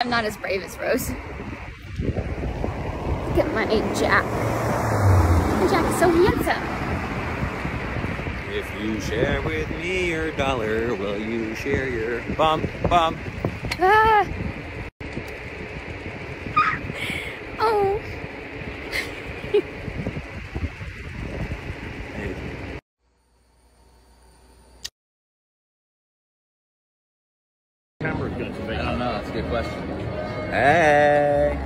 I'm not as brave as Rose. Look at my Jack. My Jack is so handsome. If you share with me your dollar, will you share your bum bum? Ah. I don't know. That's a good question. Hey.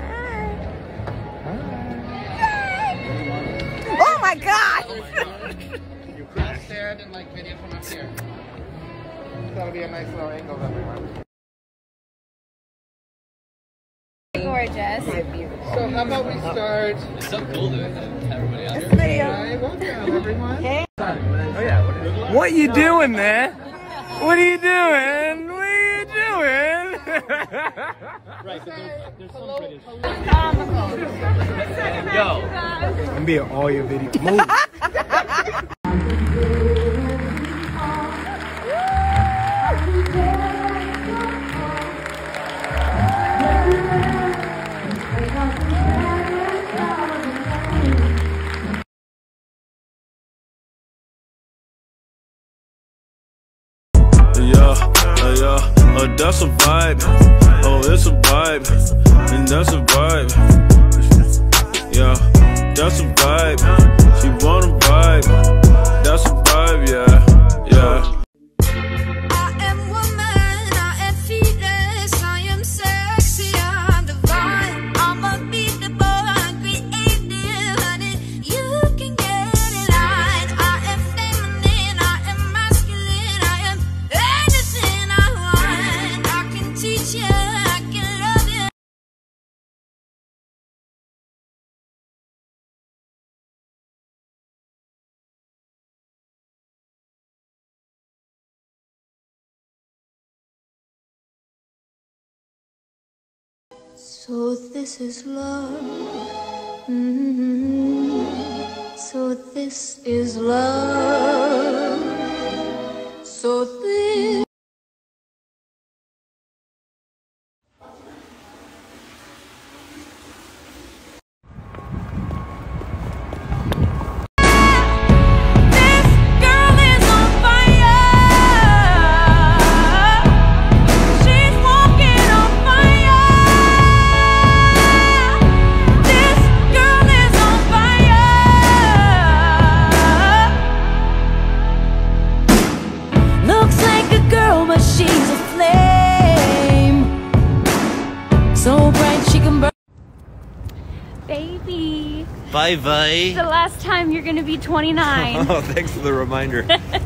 Oh my god! Upstairs and like video from up here. That'll be a nice little angle, everyone. Gorgeous. So how about we start? It's so cool to everybody out here. Hi, welcome everyone. Hey! Oh yeah. What you doing, man? What are you doing? What are you doing? Right, but there's, there's some footage. Yo, I'm being all your video. Move. Yeah, yeah, uh, that's a vibe. Oh, it's a vibe, and that's a vibe. So this is love. Mm-hmm. So this is love. Baby. Bye The last time you're gonna be 29. Oh, thanks for the reminder.